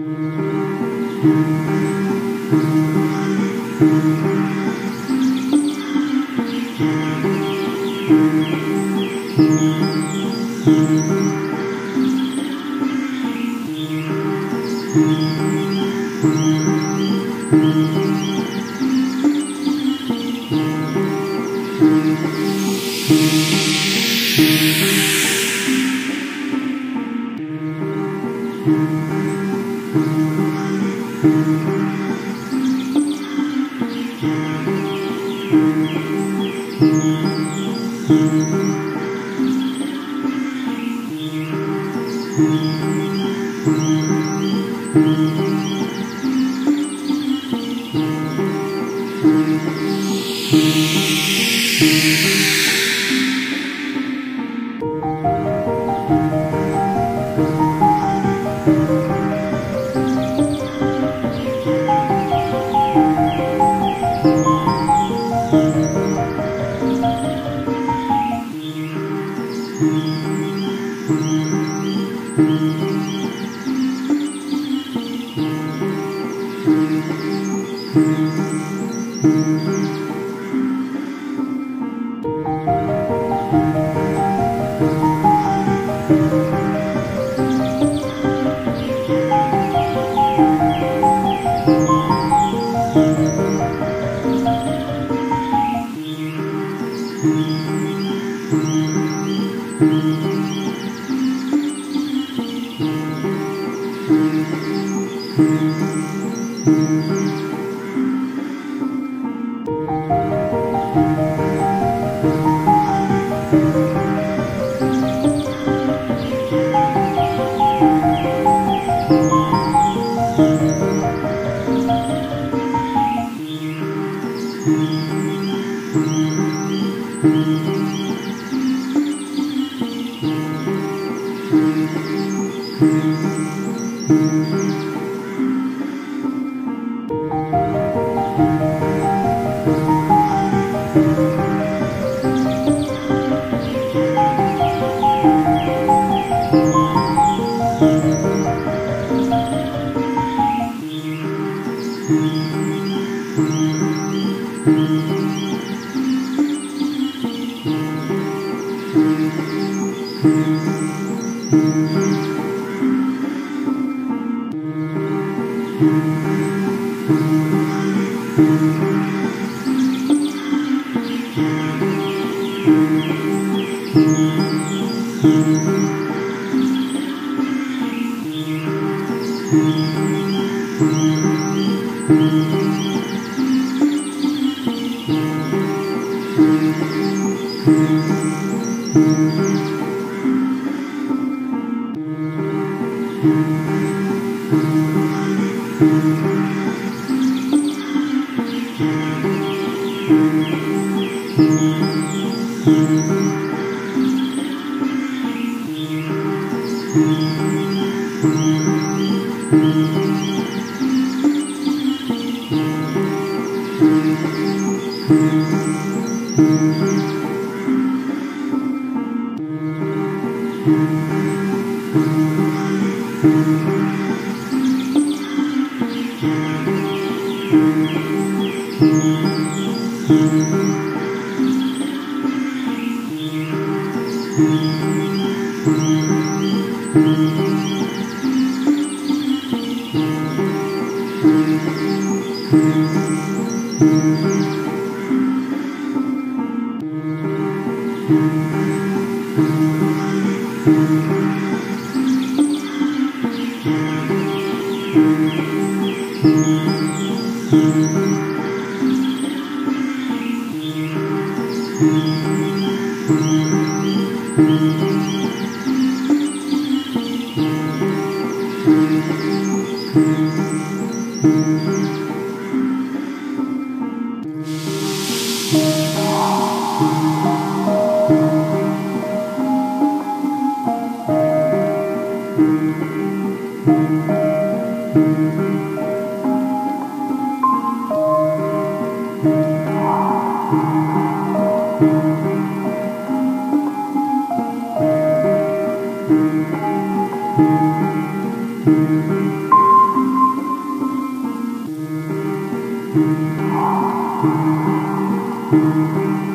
Thank Thank you.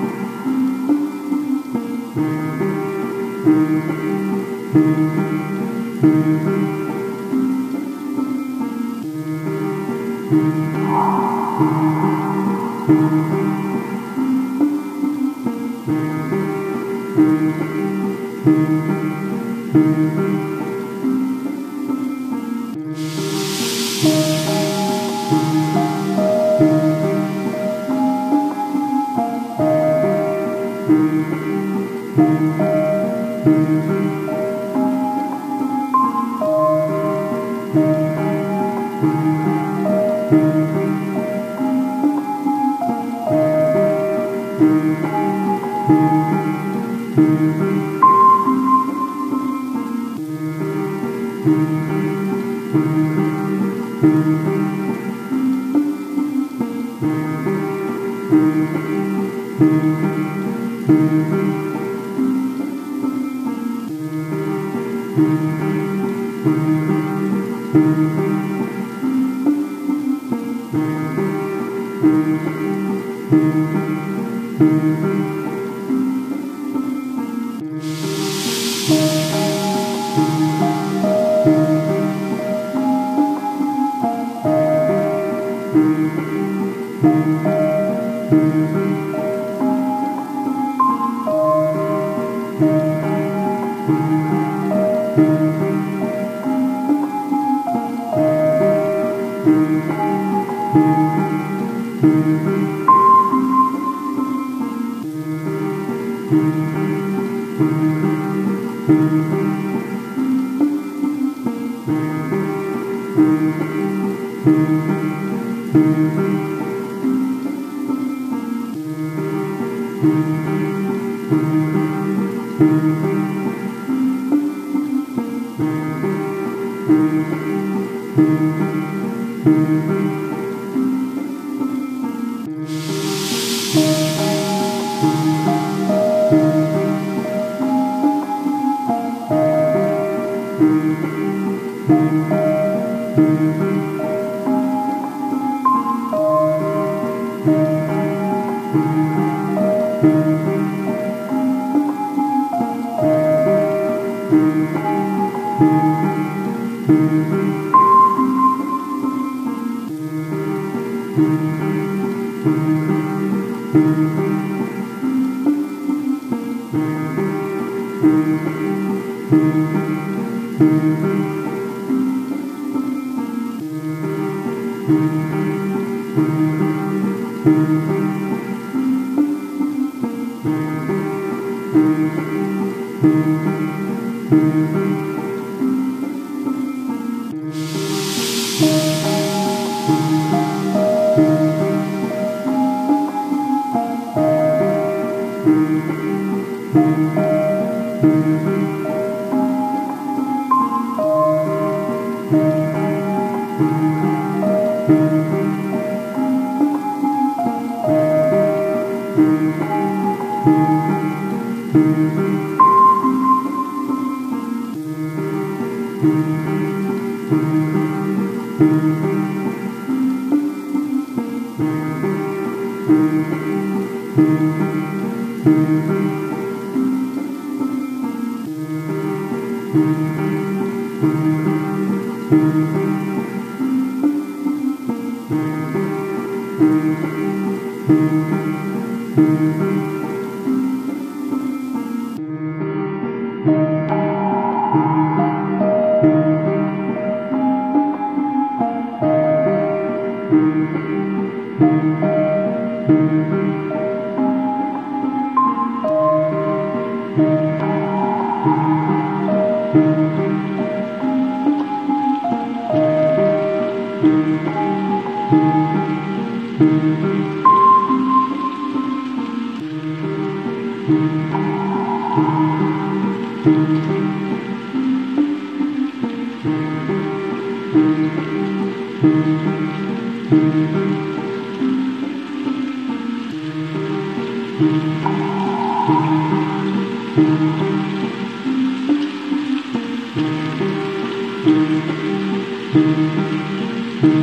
thank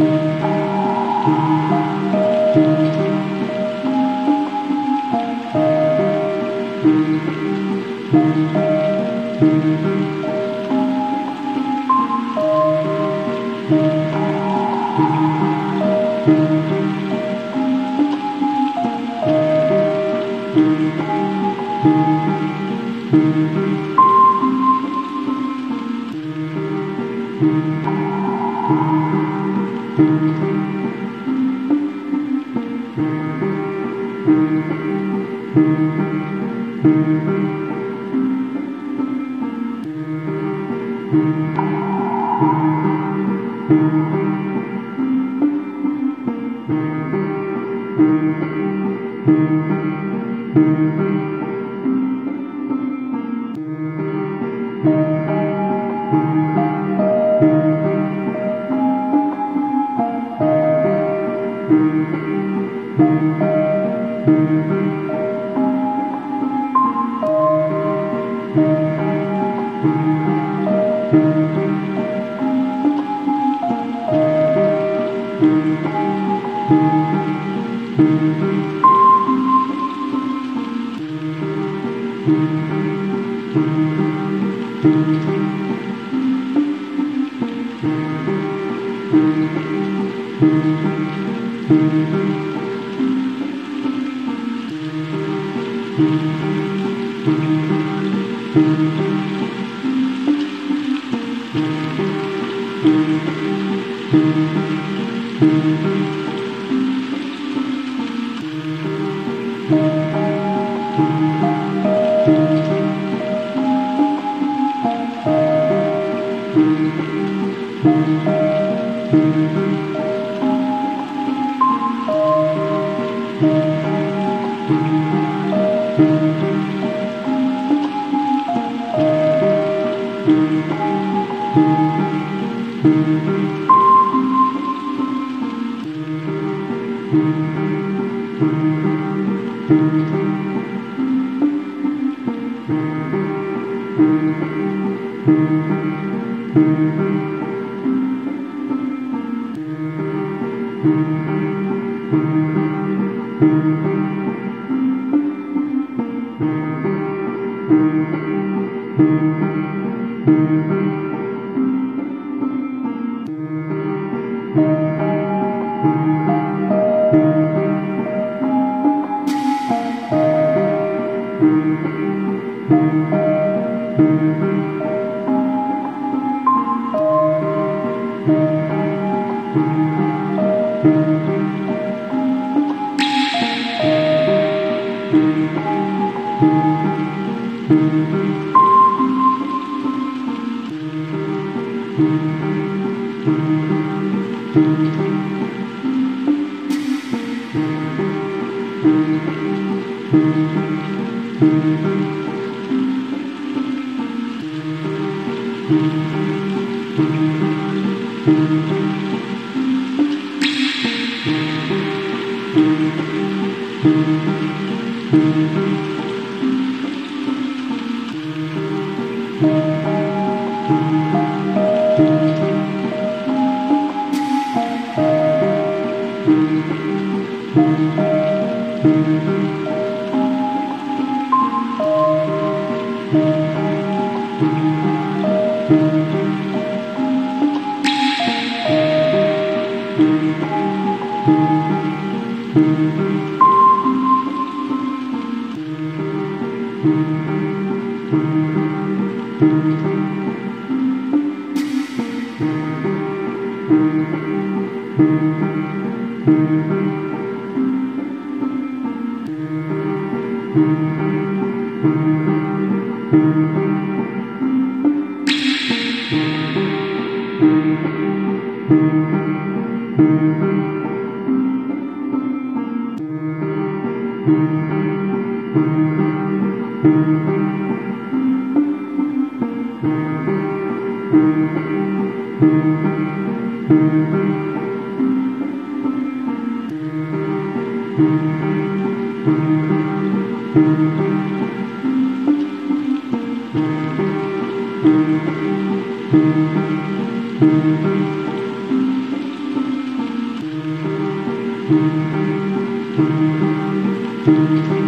you. thank you thank you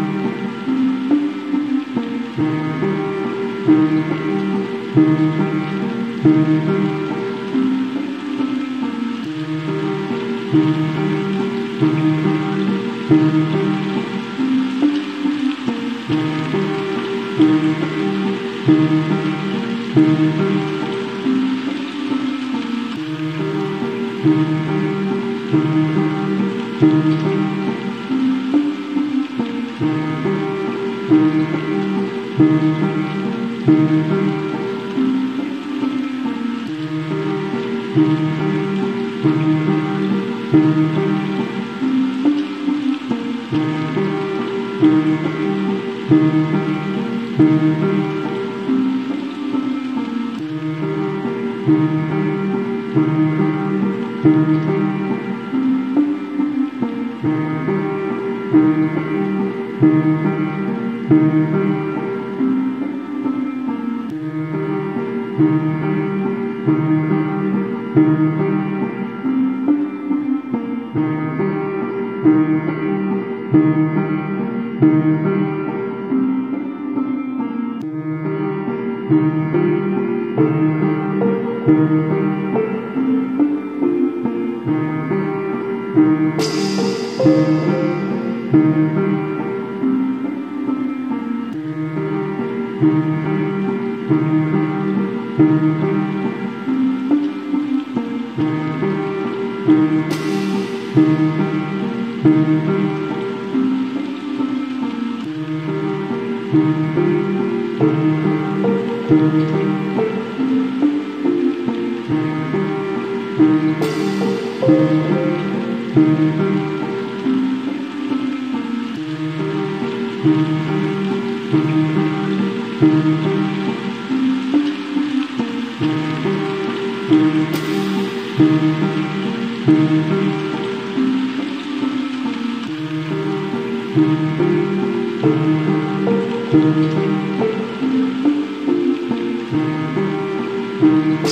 thank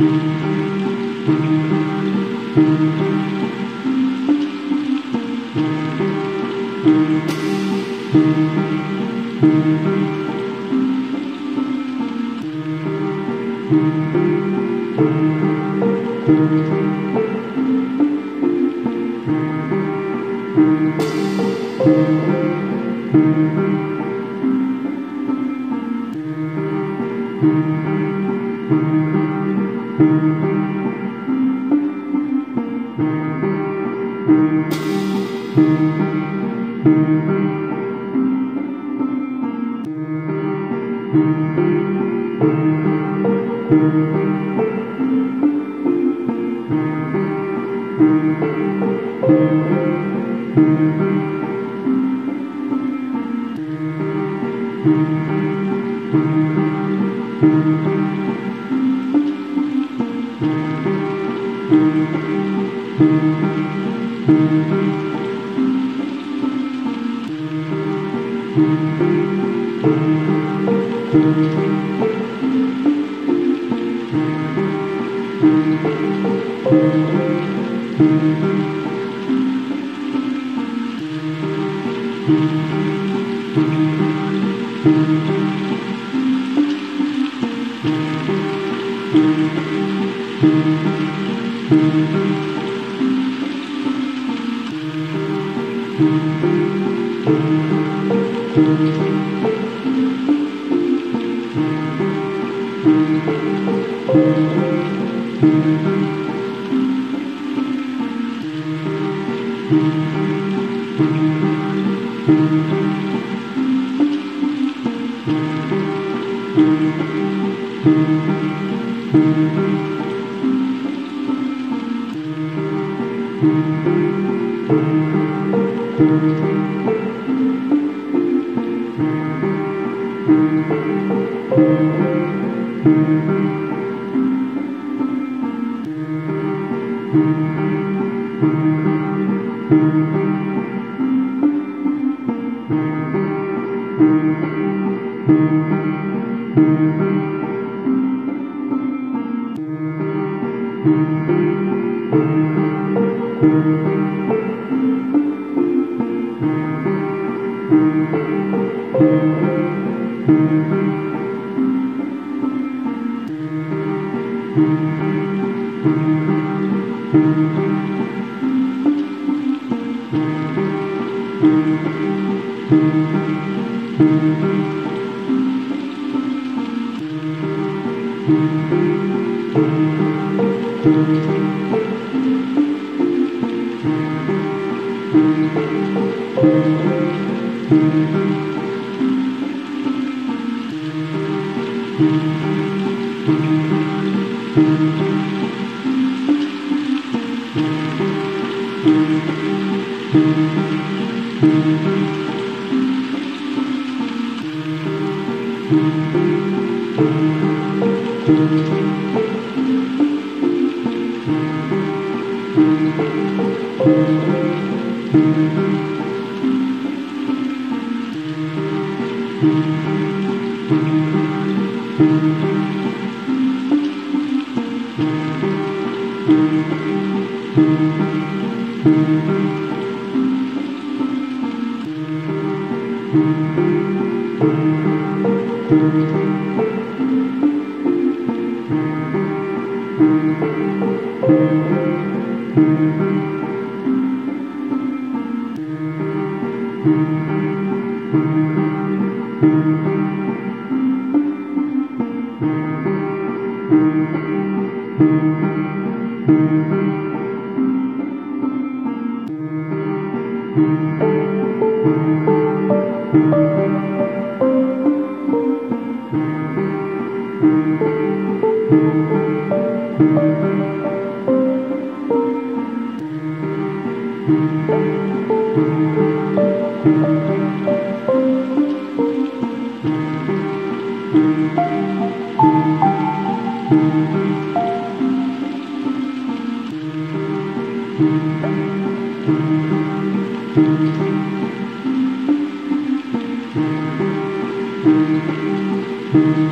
you Thank you. Thank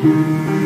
Mm-hmm.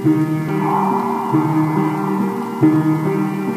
Thank you.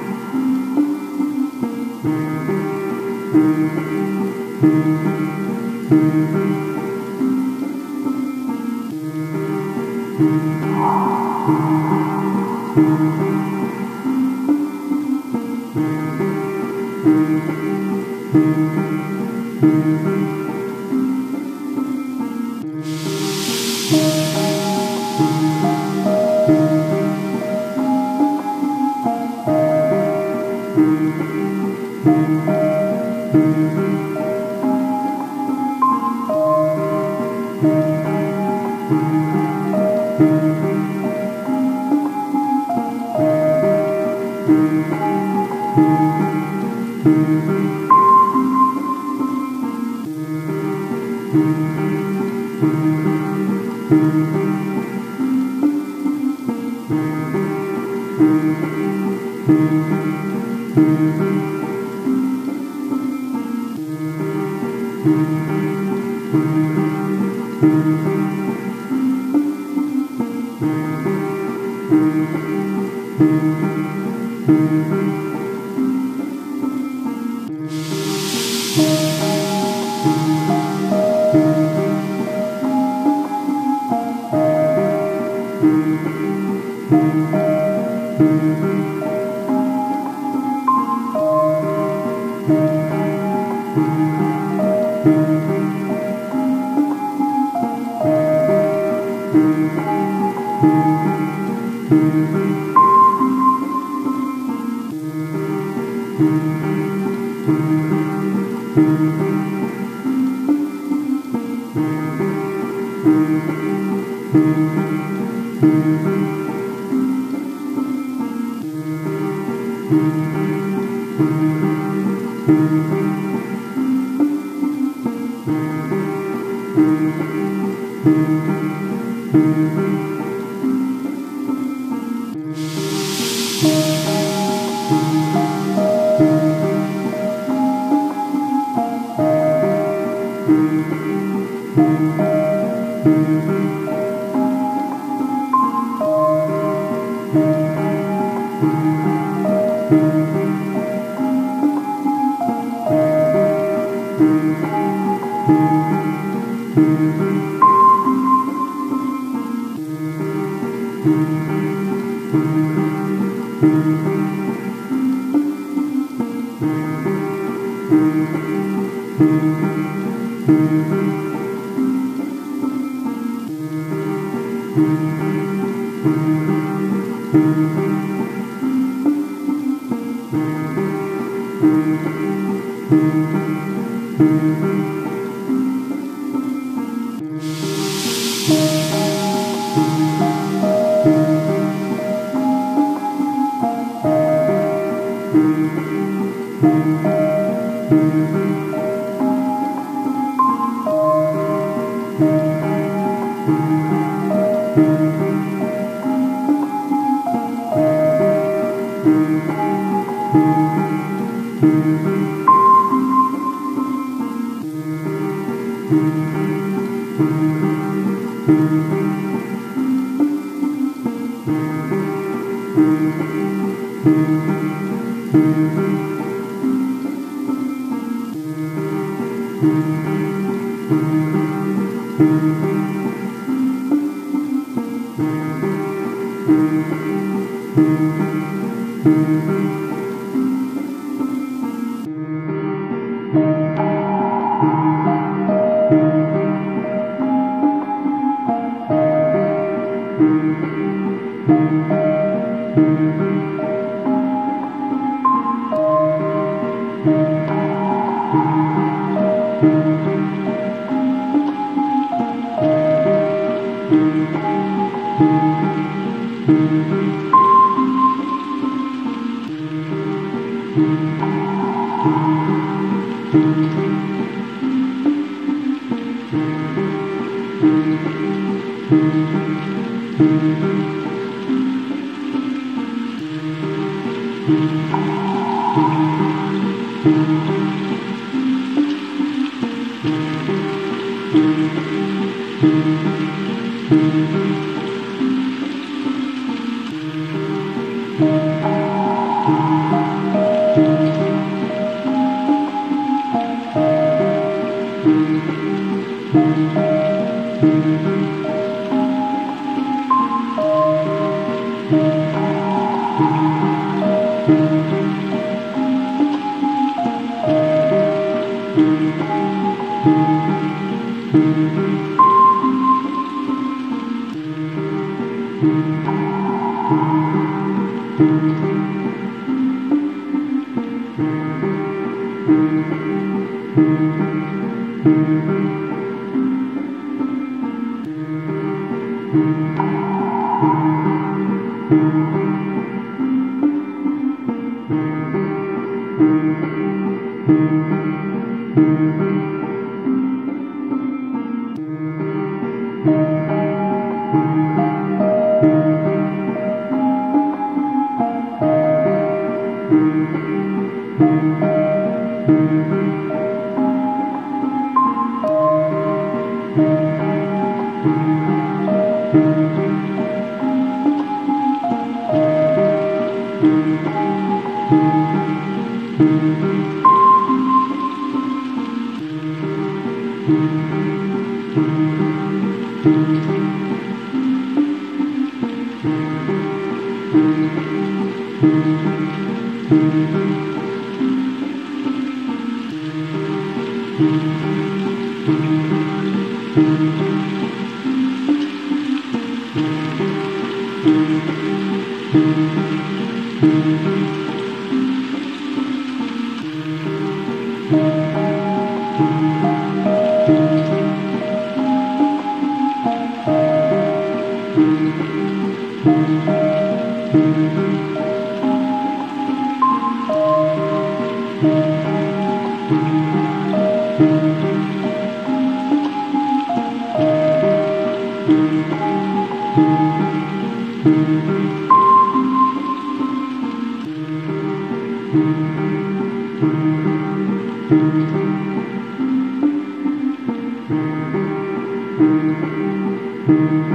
thank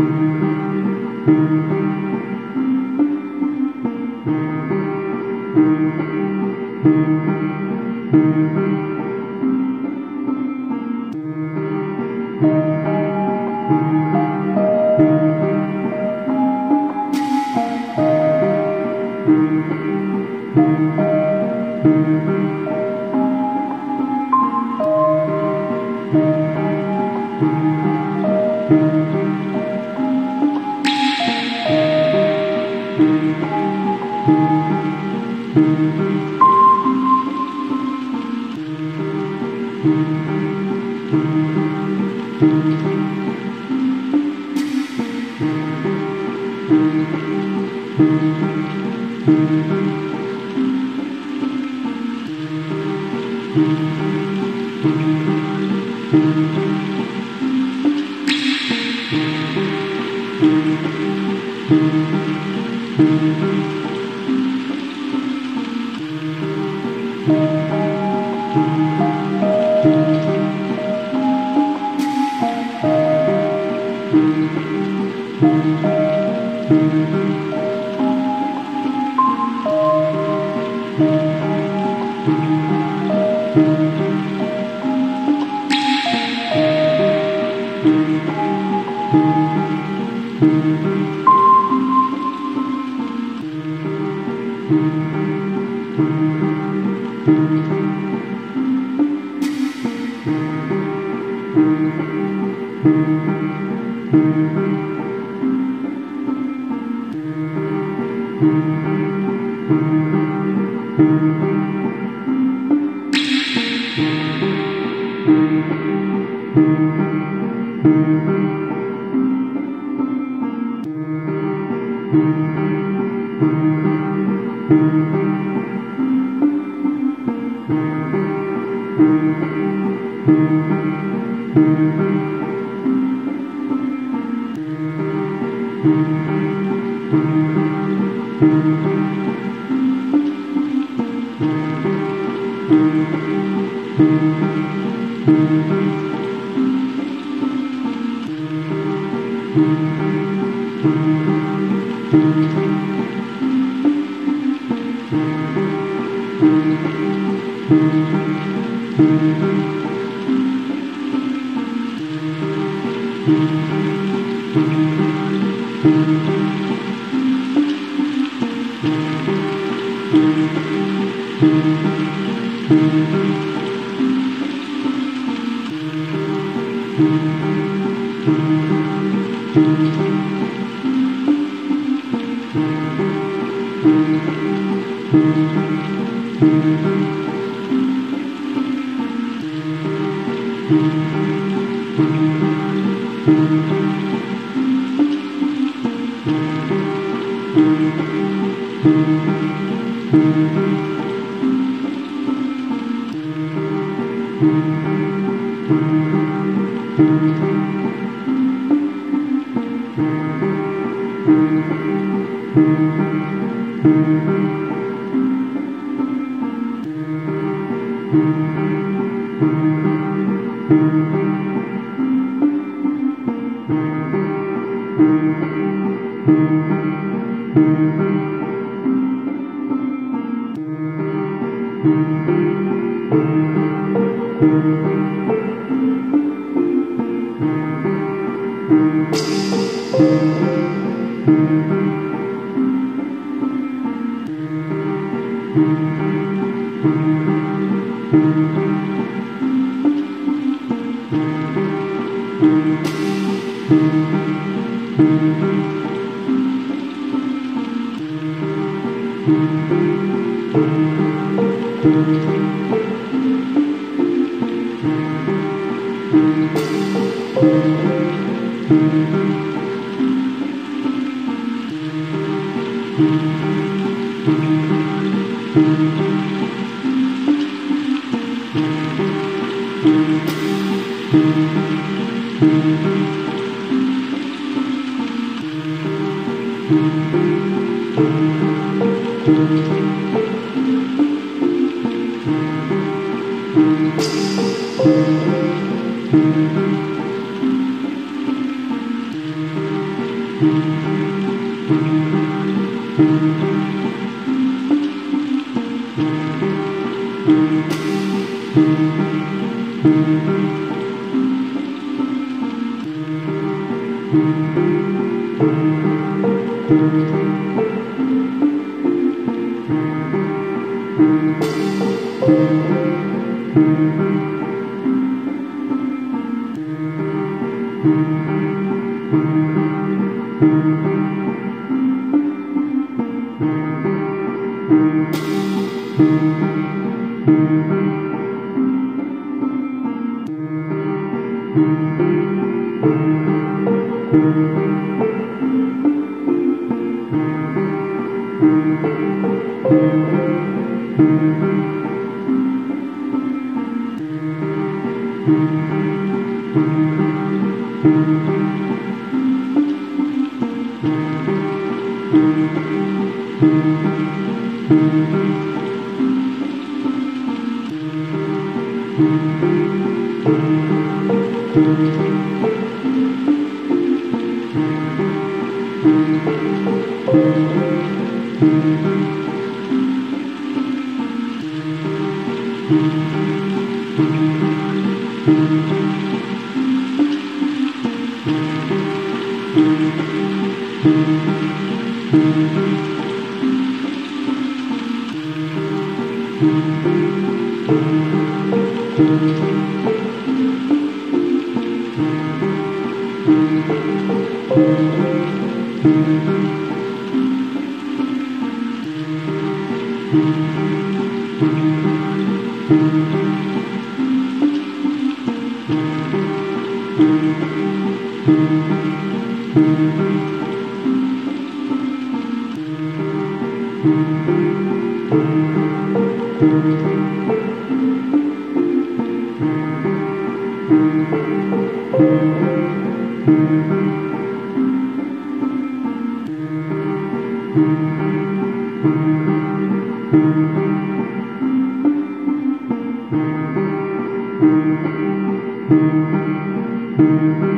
you thank you thank you thank you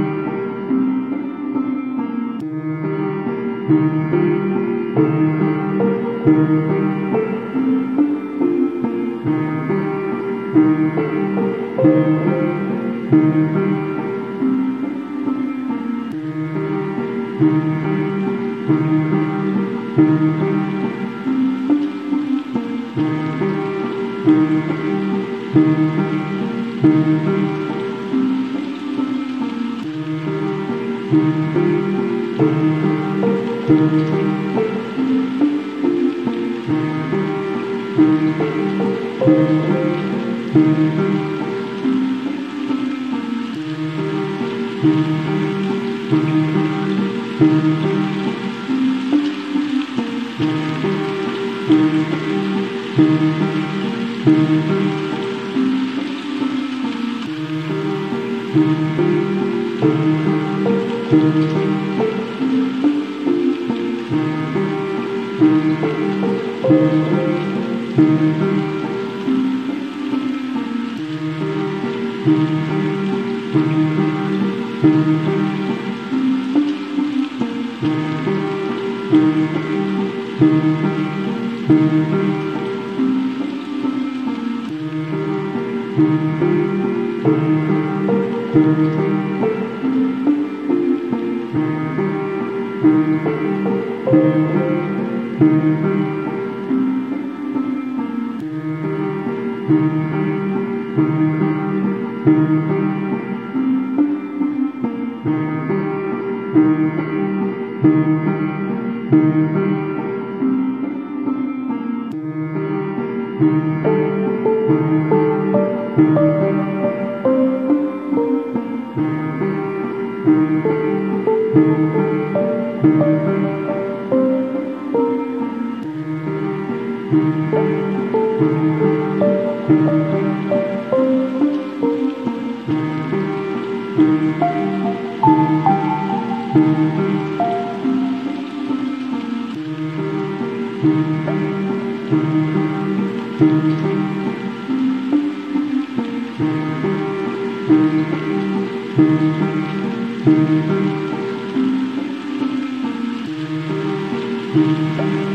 Thank you.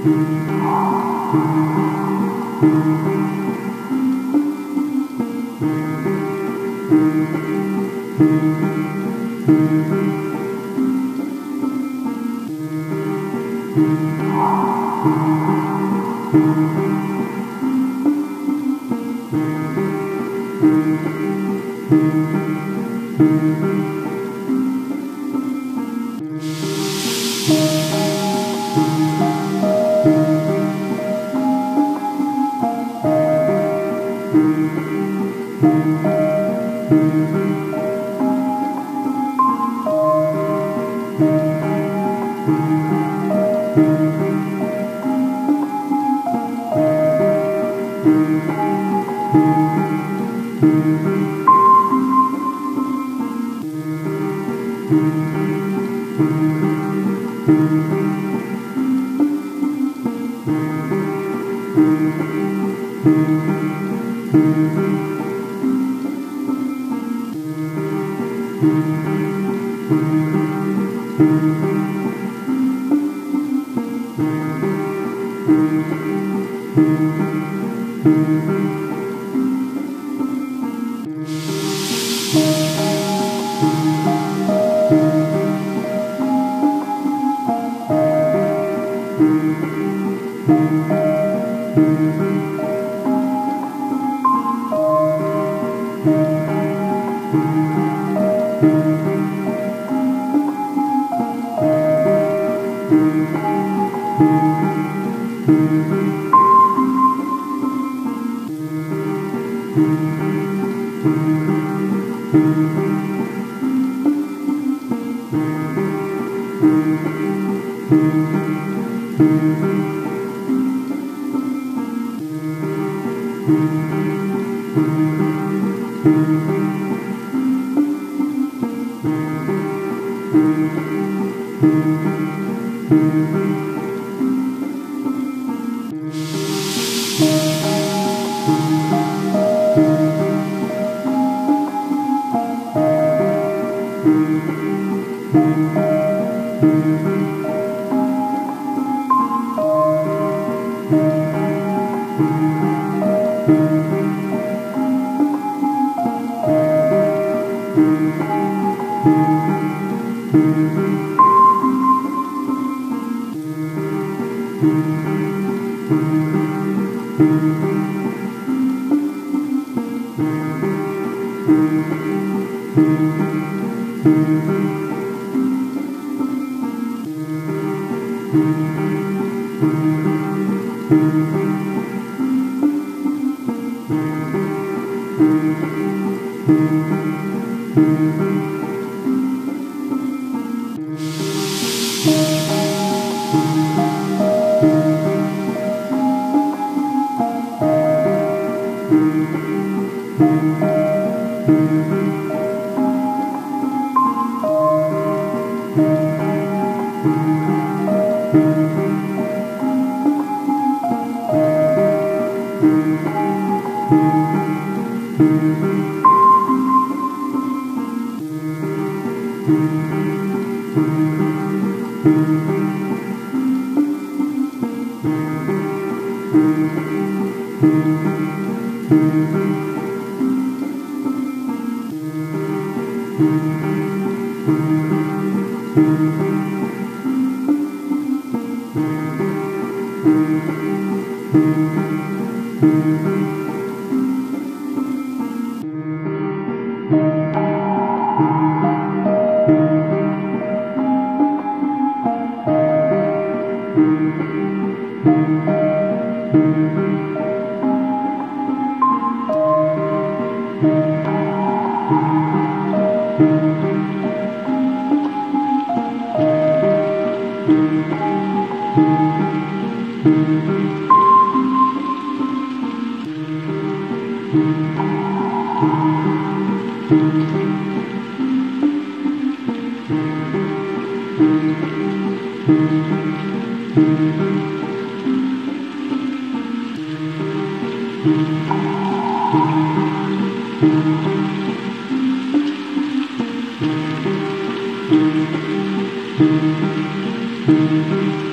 Thank you. Thank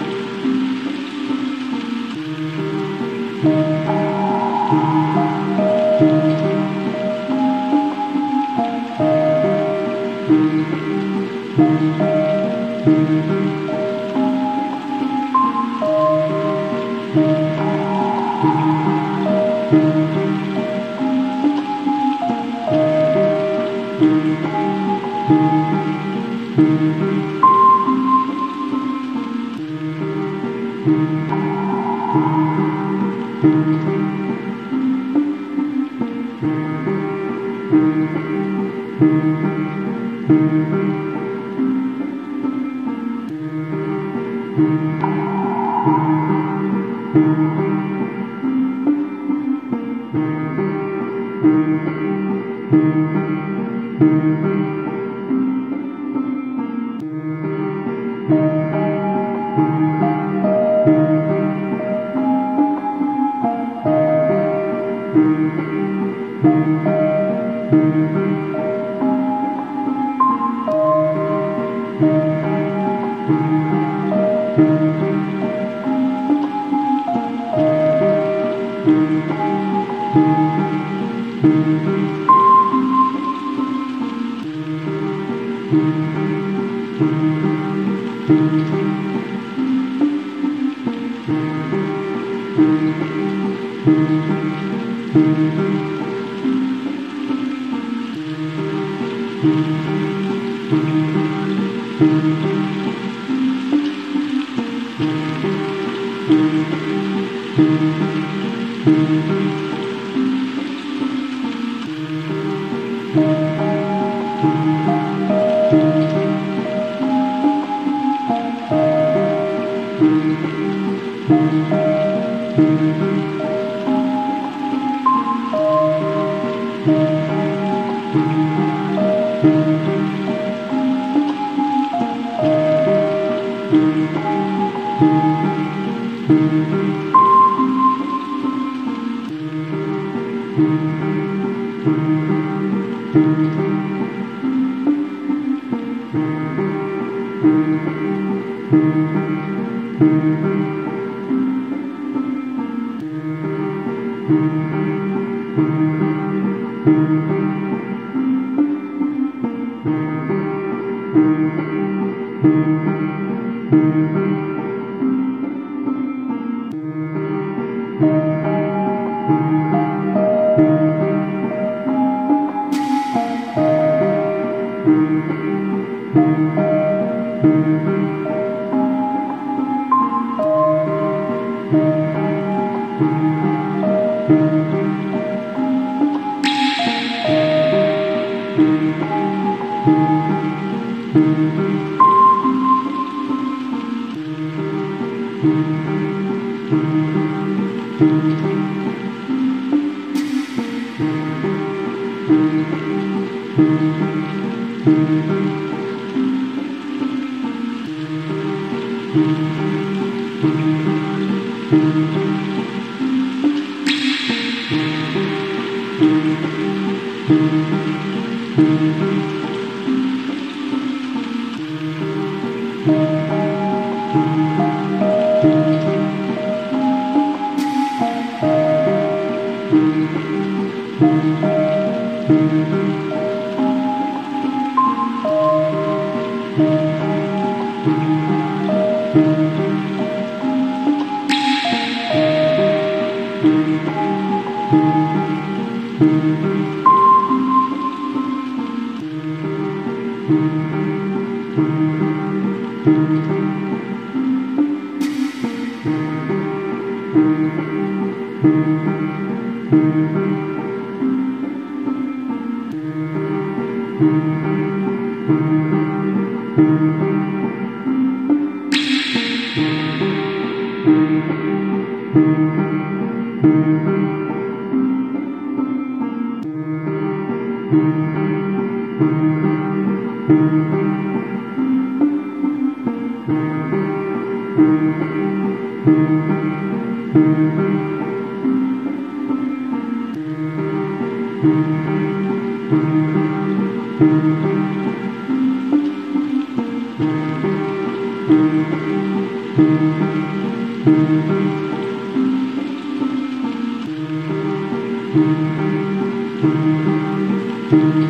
Thank you. thank you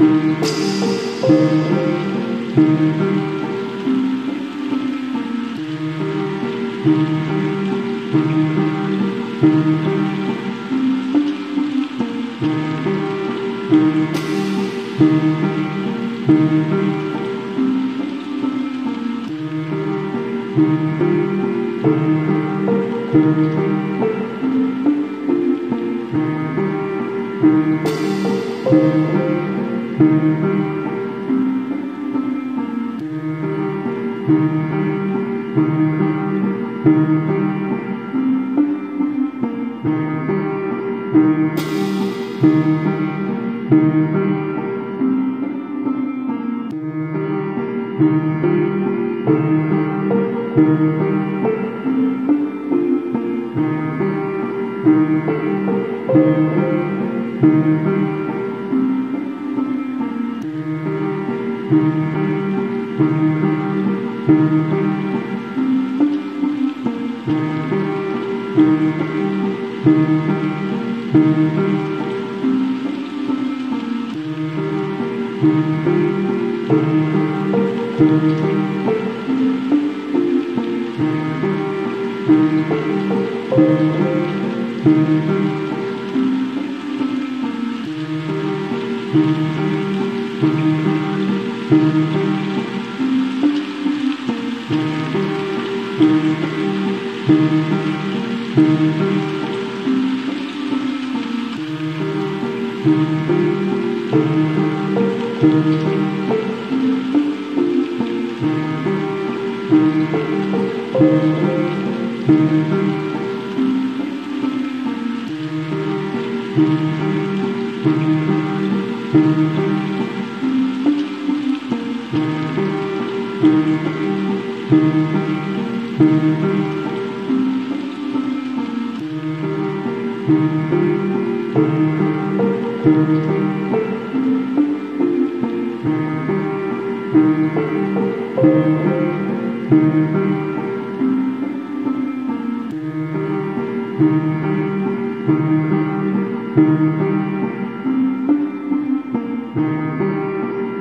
thank you.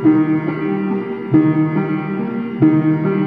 Thank you.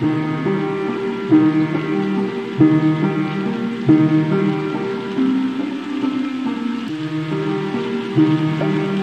Thank you.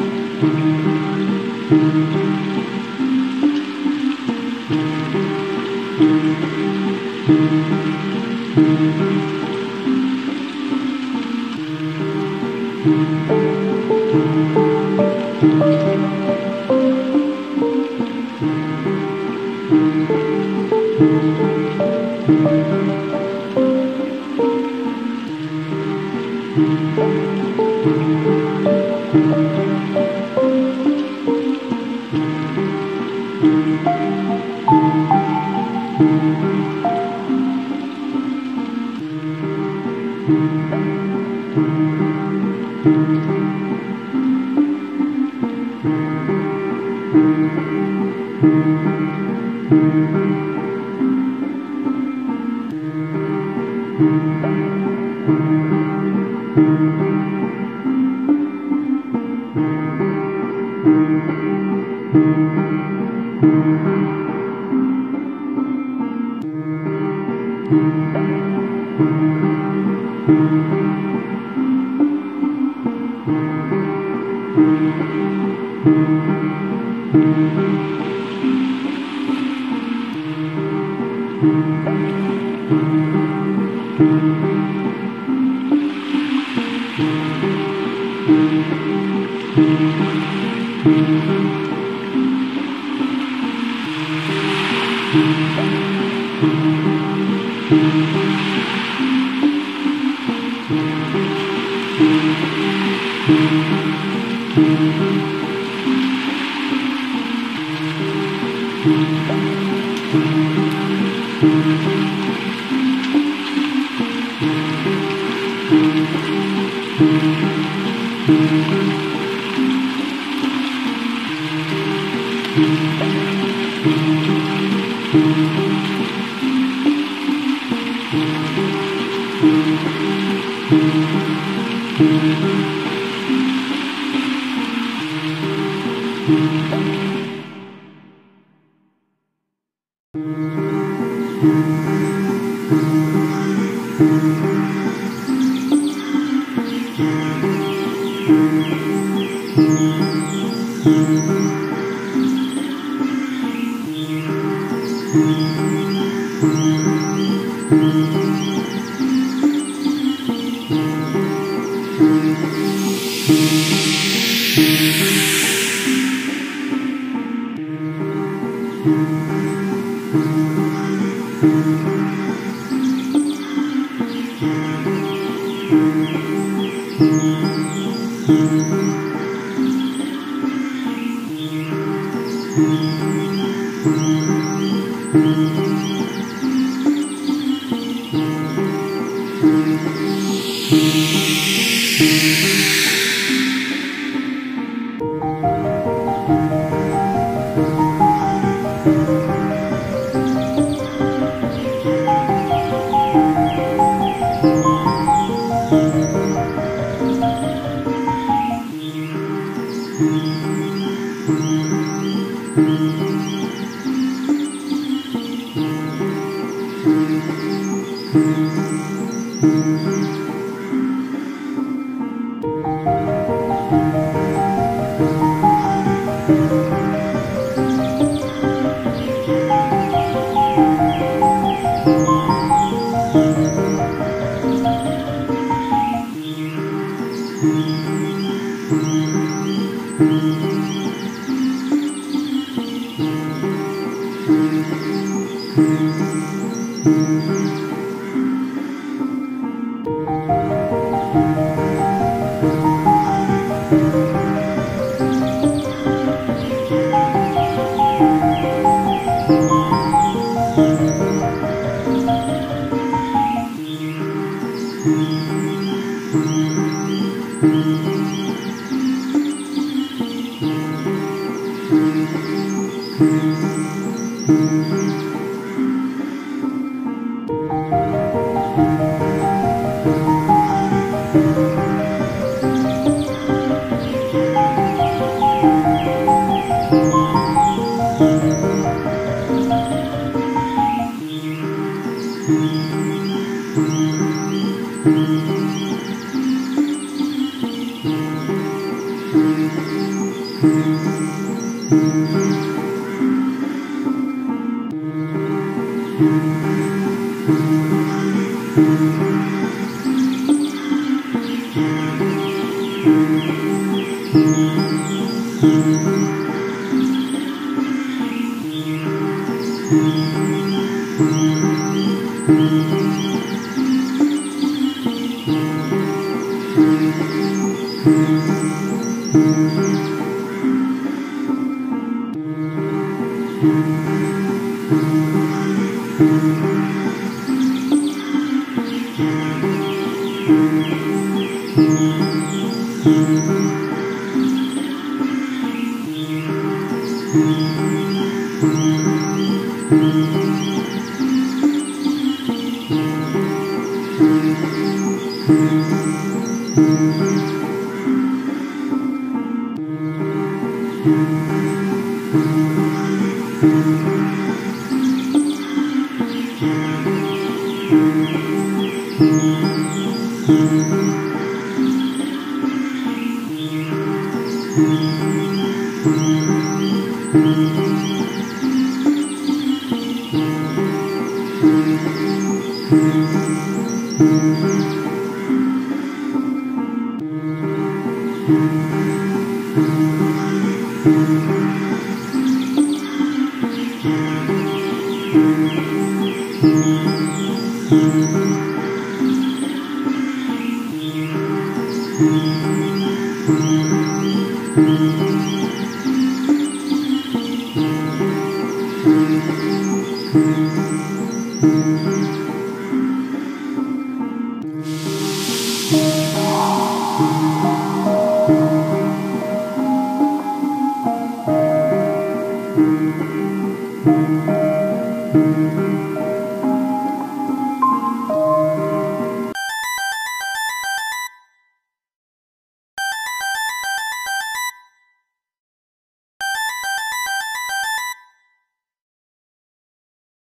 Música